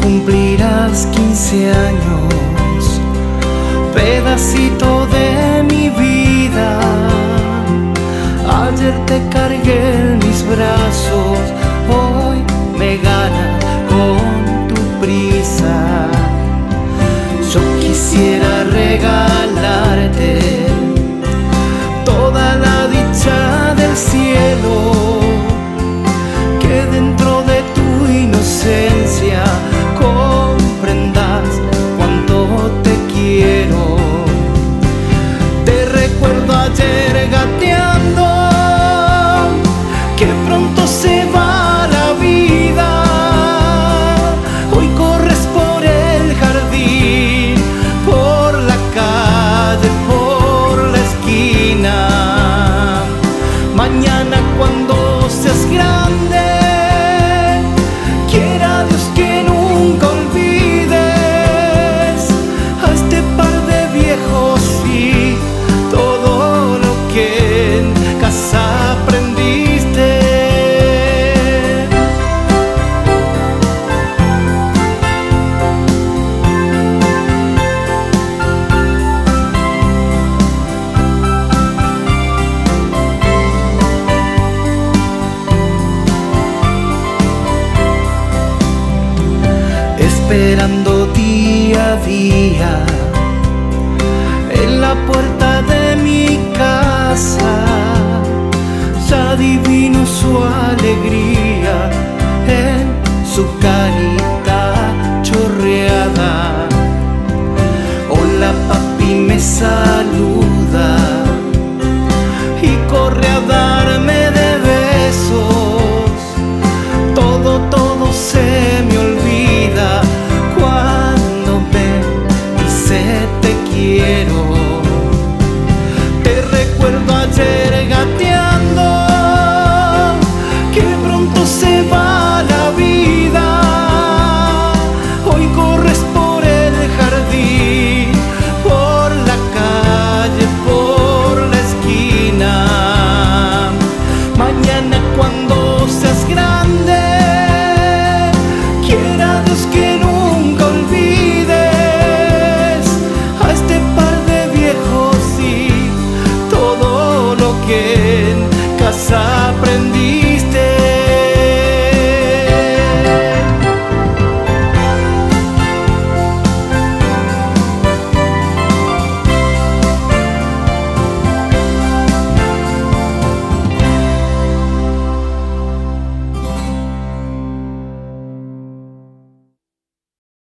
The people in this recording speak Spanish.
cumplirás 15 años, pedacito de mi vida. Ayer te cargué en mis brazos, hoy me gana con tu prisa. Yo quisiera regalarte toda la dicha del cielo esperando día a día en la puerta de mi casa. Ya divino su alegría en su cariño. pronto se va la vida. Hoy corres por el jardín, por la calle, por la esquina. Mañana cuando seas grande, quiera Dios que nunca olvides a este par de viejos y todo lo que en casa aprendí.